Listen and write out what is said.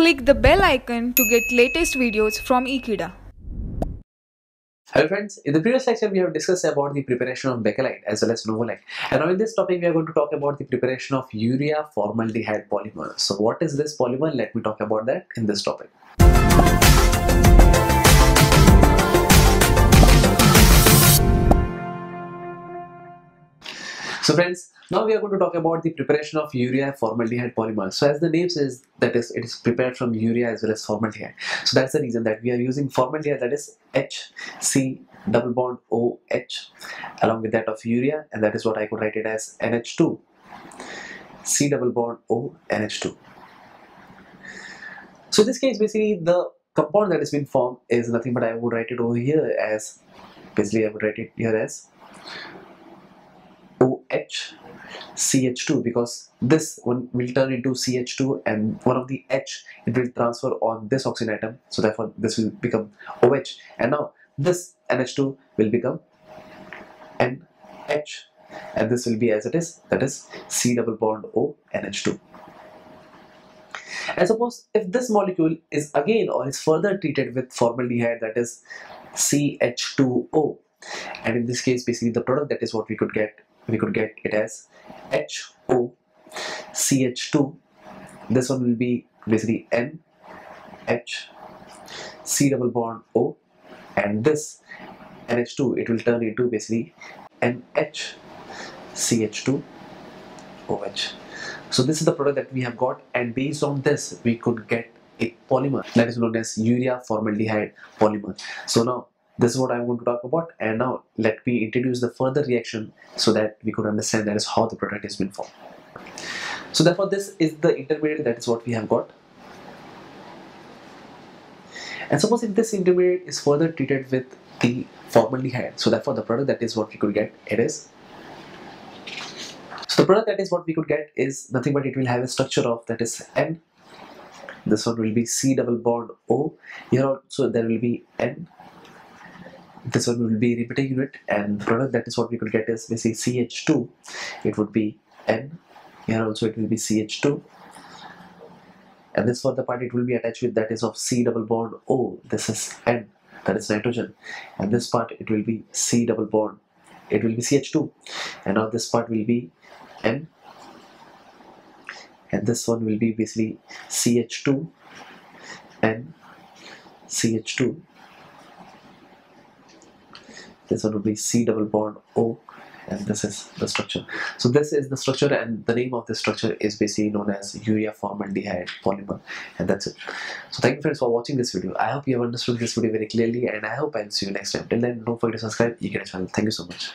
Click the bell icon to get latest videos from Ekeeda. Hello friends, in the previous lecture we have discussed about the preparation of Bakelite as well as Novolac and now in this topic we are going to talk about the preparation of urea formaldehyde polymer. So what is this polymer? Let me talk about that in this topic. So friends, now we are going to talk about the preparation of urea formaldehyde polymer. So as the name says, that is, it is prepared from urea as well as formaldehyde. So that's the reason that we are using formaldehyde that is HC double bond OH along with that of urea and that is what I could write it as NH2 C double bond O NH2. So in this case basically the compound that has been formed is nothing but I would write it over here as basically I would write it here as OH CH2 because this one will turn into CH2 and one of the H it will transfer on this oxygen atom. So therefore this will become OH and now this NH2 will become NH and this will be as it is that is C double bond O NH2 and suppose if this molecule is again or is further treated with formaldehyde that is CH2O and in this case basically the product that is what we could get we could get it as HO CH2 this one will be basically N H C double bond O and this NH2 it will turn into basically NH CH2 OH so this is the product that we have got and based on this we could get a polymer that is known as urea formaldehyde polymer. So now this is what I'm going to talk about and now let me introduce the further reaction so that we could understand that is how the product has been formed. So therefore this is the intermediate that is what we have got. And suppose if this intermediate is further treated with the formaldehyde, so therefore the product that is what we could get, it is. So the product that is what we could get is nothing but it will have a structure of that is N. This one will be C double bond O. Here also there will be N this one will be repeating unit and product that is what we could get is basically CH2 it would be N here also it will be CH2 and this for the part it will be attached with that is of C double bond O. This is N that is nitrogen. And this part it will be C double bond it will be CH2 and now this part will be N. And this one will be basically CH2 N CH2 this one will be C double bond O and this is the structure. So this is the structure and the name of this structure is basically known as urea formaldehyde polymer and that's it. So thank you friends for watching this video. I hope you have understood this video very clearly and I hope I'll see you next time. Till then don't forget to subscribe, Ekeeda channel. Thank you so much.